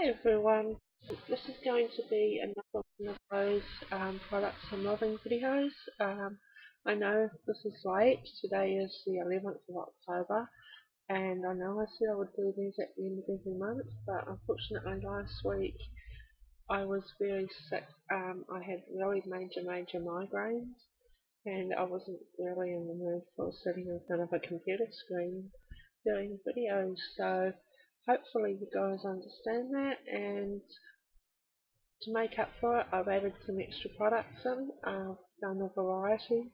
Hi everyone, this is going to be another one of those um, products and loving videos. Um, I know this is late, today is the 11th of October and I know I said I would do these at the end of every month but unfortunately last week I was very sick, um, I had really major major migraines and I wasn't really in the mood for sitting in front of a computer screen doing videos. So hopefully you guys understand that and to make up for it I've added some extra products in. I've done a variety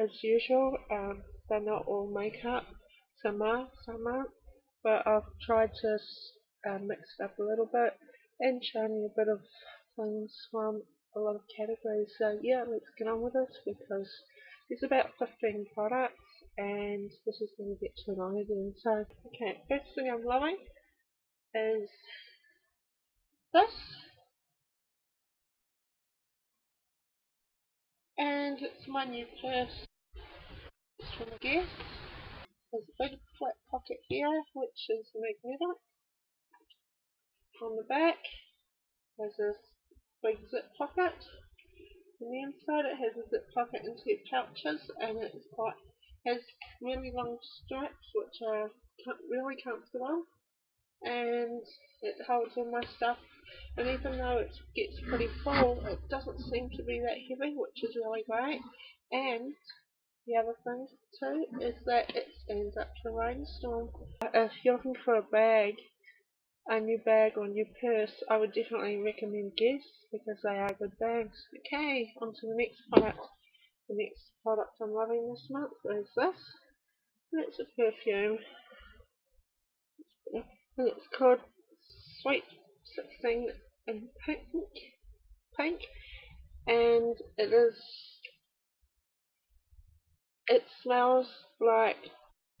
as usual. Um, they're not all makeup, some are, some aren't, but I've tried to uh, mix it up a little bit and show you a bit of things from a lot of categories. So yeah, let's get on with this because there's about 15 products and this is going to get too long again. So, okay, first thing I'm loving is this. And it's my new purse. It's from Guess. There's a big flat pocket here, which is magnetic. On the back, there's this big zip pocket. On the inside it has a zip pocket and two pouches and it's quite has really long straps which are really comfortable and it holds all my stuff and even though it gets pretty full it doesn't seem to be that heavy which is really great and the other thing too is that it stands up to a rainstorm. If you're looking for a bag, a new bag or new purse, I would definitely recommend Guess because they are good bags. Okay, on to the next product. The next product I'm loving this month is this. And it's a perfume. And it's called Sweet 16 in pink. Pink. And it is it smells like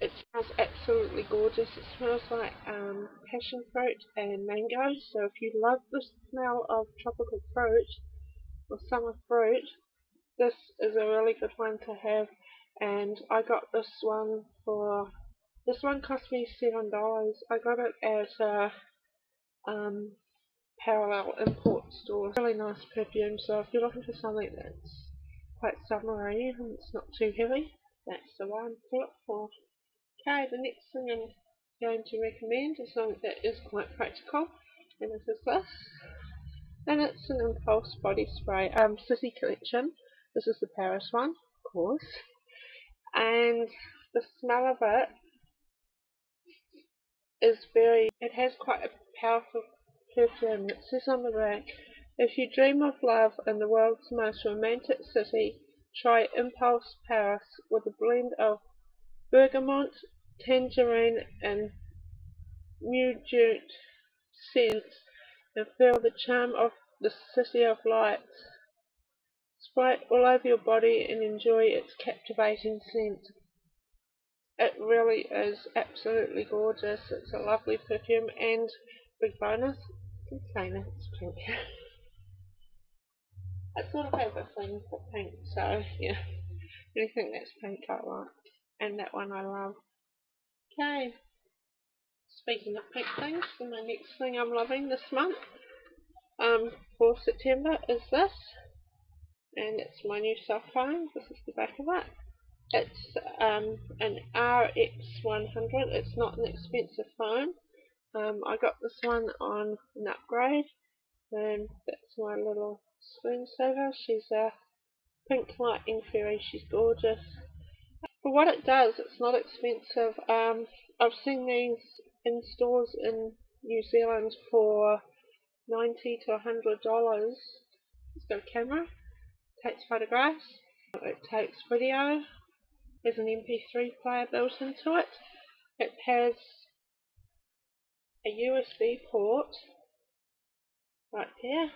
it smells absolutely gorgeous. It smells like um, passion fruit and mango. So if you love the smell of tropical fruit or summer fruit, this is a really good one to have and I got this one for this one cost me seven dollars. I got it at a um, parallel import store. Really nice perfume so if you're looking for something that's quite summery and it's not too heavy that's the one to look for. Okay the next thing I'm going to recommend is something that is quite practical and this is this and it's an impulse body spray um city collection this is the Paris one, of course. And the smell of it is very, it has quite a powerful perfume. It says on the back, if you dream of love in the world's most romantic city, try Impulse Paris with a blend of bergamot, tangerine and muguet scents and feel the charm of the city of lights. It all over your body and enjoy its captivating scent. It really is absolutely gorgeous. It's a lovely perfume and big bonus, container, it's pink. I sort of have a thing for pink, so yeah, anything that's pink I like. And that one I love. Okay, speaking of pink things, my next thing I'm loving this month um, for September is this and it's my new cell phone. This is the back of it. It's um, an RX100. It's not an expensive phone. Um, I got this one on an upgrade, and that's my little screensaver. She's a pink lightning fairy. She's gorgeous. For what it does, it's not expensive. Um, I've seen these in stores in New Zealand for 90 to 100 dollars. It's got a camera takes photographs, it takes video, there's an MP3 player built into it, it has a USB port right there,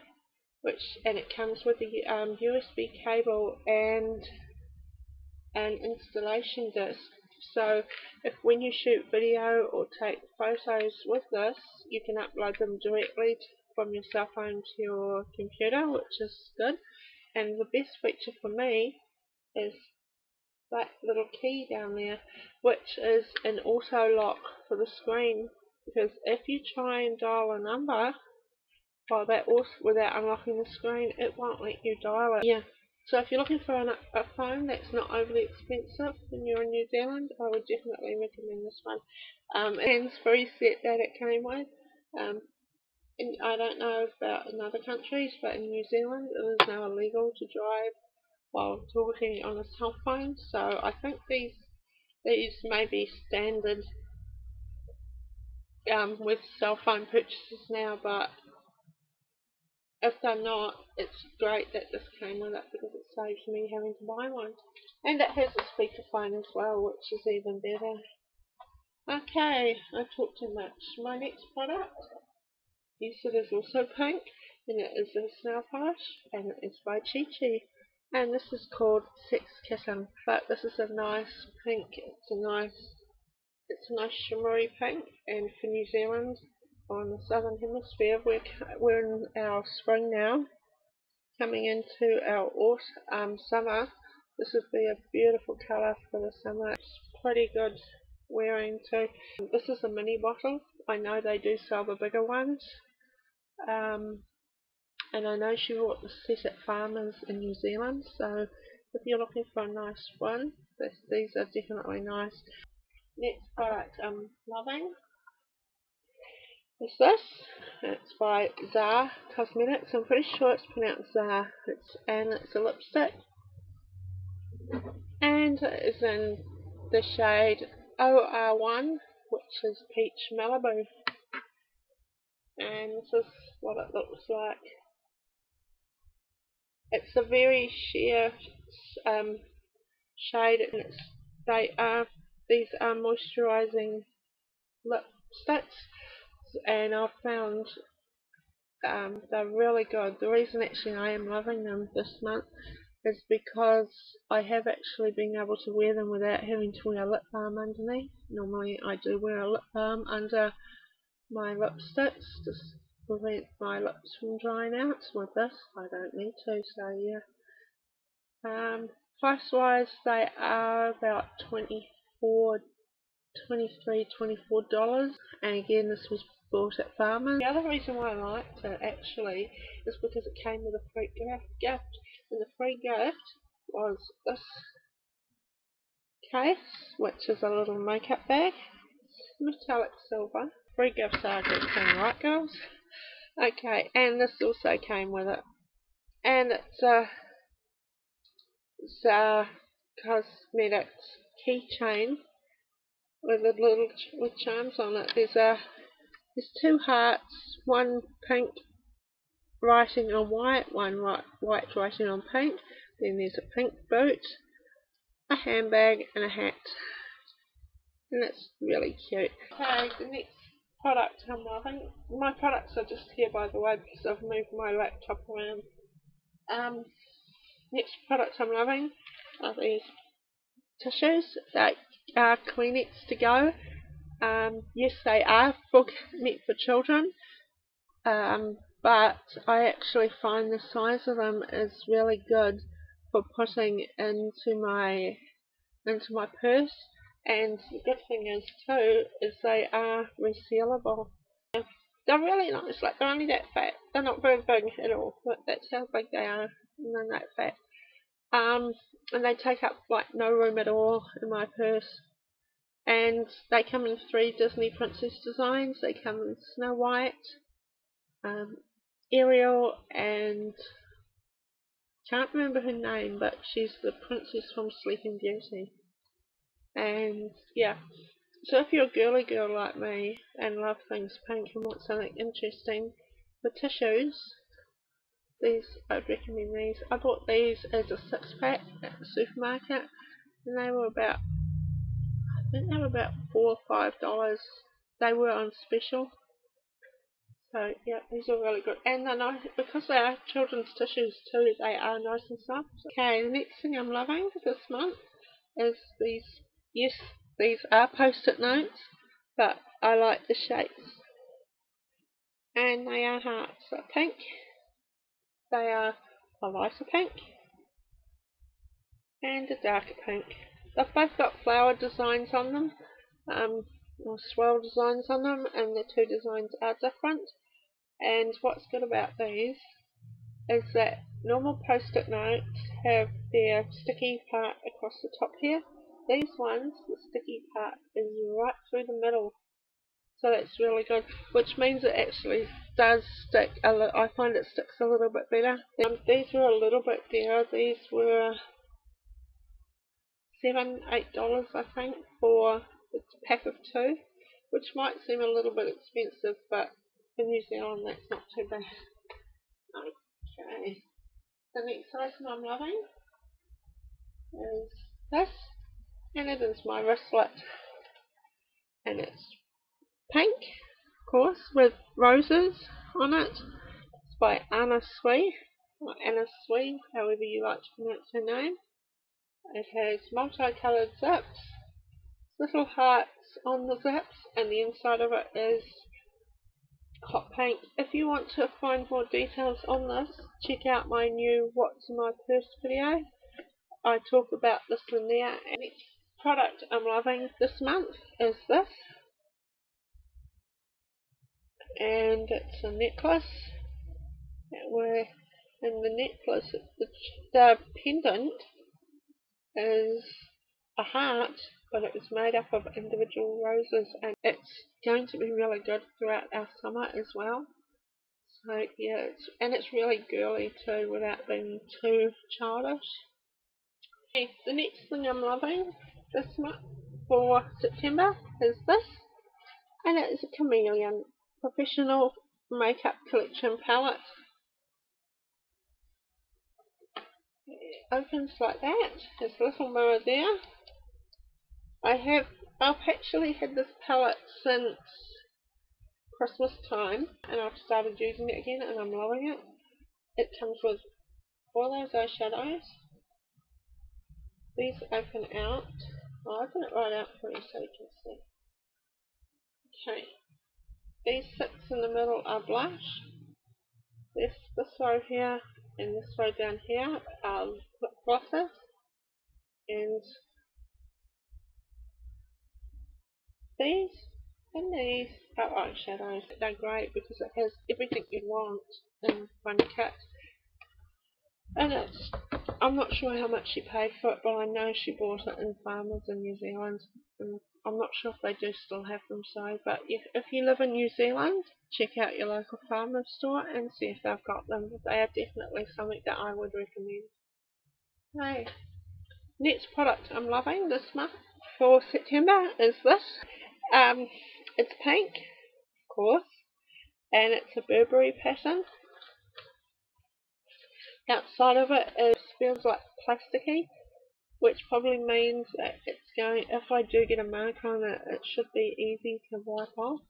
which and it comes with a um, USB cable and an installation disc. So if when you shoot video or take photos with this, you can upload them directly from your cell phone to your computer, which is good. And the best feature for me is that little key down there, which is an auto lock for the screen. because if you try and dial a number well, that also without unlocking the screen, it won't let you dial it. Yeah. So if you're looking for an, a phone that's not overly expensive and you're in New Zealand, I would definitely recommend this one. Um, hands-free set that it came with. Um, and I don't know about in other countries, but in New Zealand it is now illegal to drive while talking on a cell phone. So I think these these may be standard um, with cell phone purchases now, but if they're not, it's great that this came with it because it saves me having to buy one. And it has a speakerphone as well, which is even better. Okay, I talked too much. My next product, it is also pink, and it is a nail polish, and it is by Chi Chi. And this is called Sex Kitten, but this is a nice pink, it's a nice, it's a nice shimmery pink, and for New Zealand, on the southern hemisphere. We're, we're in our spring now, coming into our autumn, um, summer. This would be a beautiful colour for the summer. It's pretty good wearing too. This is a mini bottle. I know they do sell the bigger ones. Um, and I know she bought the set at Farmers in New Zealand, so if you're looking for a nice one, this, these are definitely nice. Next product I'm loving is this. It's by Za Cosmetics. I'm pretty sure it's pronounced Zar. It's and it's a lipstick. And it is in the shade OR1, which is Peach Melba. And this is what it looks like. It's a very sheer um, shade and it's, they are these are moisturizing lipsticks and I've found um, they're really good. The reason actually I am loving them this month is because I have actually been able to wear them without having to wear a lip balm underneath. Normally I do wear a lip balm under my lipsticks to prevent my lips from drying out. With this I don't need to, so yeah. Um, price wise they are about 24 23 24 dollars and again this was bought at Farmers. The other reason why I liked it actually is because it came with a free gift, and the free gift was this case, which is a little makeup bag, metallic silver. Free gifts are a good thing, right girls? Okay, and this also came with it. And it's a, it's a cosmetics keychain with a little ch with charms on it. There's a there's two hearts, one pink writing on white, one white writing on pink. Then there's a pink boot, a handbag and a hat. And it's really cute. Okay, the next product I'm loving. My products are just here by the way because I've moved my laptop around. Um, next product I'm loving are these tissues. They are Kleenex to go. Um, yes, they are for, meant for children, um, but I actually find the size of them is really good for putting into my into my purse. And the good thing is too is they are resealable. They're really nice. Like they're only that fat. They're not very big at all, but that's how big they are. And they're that fat. Um, and they take up like no room at all in my purse and they come in three Disney princess designs. They come in Snow White, um, Ariel, and can't remember her name, but she's the princess from Sleeping Beauty. And yeah, so if you're a girly girl like me and love things pink and want something interesting for tissues, these I'd recommend these. I bought these as a six pack at the supermarket, and they were about I think they were about four or five dollars. They were on special. So yeah, these are really good. And they're nice because they are children's tissues too, they are nice and soft. Okay, the next thing I'm loving this month is these yes, these are post-it notes, but I like the shapes. And they are hearts. So pink. They are a lighter pink and a darker pink. They've both got flower designs on them. Um, or swirl designs on them and the two designs are different and what's good about these is that normal post-it notes have their sticky part across the top here. These ones, the sticky part is right through the middle. So that's really good, which means it actually does stick, a li I find it sticks a little bit better. Um, these were a little bit dearer, these were seven, eight dollars I think for a pack of two, which might seem a little bit expensive, but in New Zealand that's not too bad. Okay. The next item I'm loving is this, and it is my wristlet, and it's pink, of course, with roses on it. It's by Anna Sui, or Anna Sui, however you like to pronounce her name. It has multicoloured zips, little hearts on the zips, and the inside of it is hot pink. If you want to find more details on this, check out my new What's in My Purse video. I talk about this in there. And product I'm loving this month is this. And it's a necklace. Where in the necklace, the, the pendant is a heart but it was made up of individual roses and it's going to be really good throughout our summer as well. So yeah, it's, and it's really girly too without being too childish. Okay, the next thing I'm loving this month for September is this and it is a Cameleon Professional Makeup Collection palette. It opens like that, there's a little mirror there I have I've actually had this palette since Christmas time and I've started using it again and I'm loving it. It comes with all those eyeshadows. These open out. I'll open it right out for you so you can see. Okay. These six in the middle are blush. This this row here and this row down here are lip glosses. And these and these are eyeshadows. They're great because it has everything you want in one kit. And it's, I'm not sure how much she paid for it, but I know she bought it in Farmers in New Zealand. And I'm not sure if they do still have them, so, but if, if you live in New Zealand, check out your local farmer's store and see if they've got them. They are definitely something that I would recommend. Hey, next product I'm loving this month for September is this. Um, it's pink, of course, and it's a Burberry pattern. Outside of it, it feels like plasticky, which probably means that it's going, if I do get a mark on it, it should be easy to wipe off.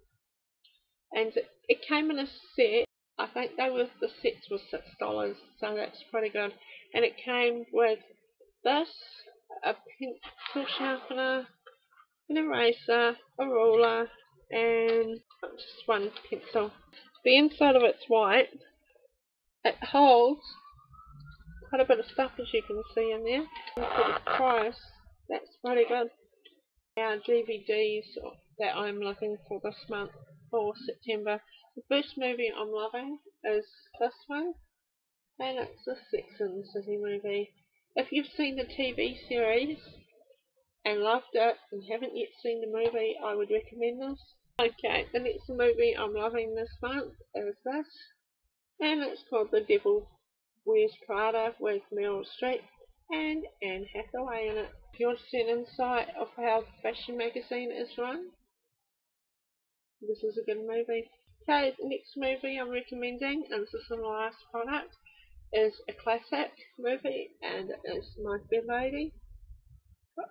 And it, came in a set, I think they were, the sets were $6, so that's pretty good. And it came with this, a pencil sharpener, an eraser, a ruler, and just one pencil. The inside of it's white. It holds quite a bit of stuff as you can see in there. The price, that's pretty good. Our DVDs that I'm looking for this month for September. The first movie I'm loving is this one, and it's the Sex and the City movie. If you've seen the TV series, and loved it and haven't yet seen the movie, I would recommend this. Okay, the next movie I'm loving this month is this, and it's called The Devil Wears Prada with Meryl Streep and Anne Hathaway in it. If you want to see an insight of how fashion magazine is run, this is a good movie. Okay, the next movie I'm recommending, and this is the last product, is a classic movie, and it is My Fair Lady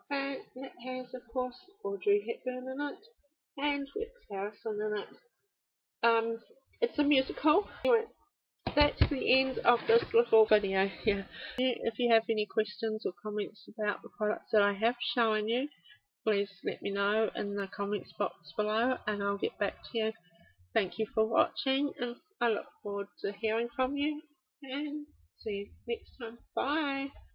and it has, of course, Audrey Hepburn in it and Rex Harrison in it. Um, it's a musical. Anyway, that's the end of this little video here. If you have any questions or comments about the products that I have shown you, please let me know in the comments box below and I'll get back to you. Thank you for watching and I look forward to hearing from you and see you next time. Bye!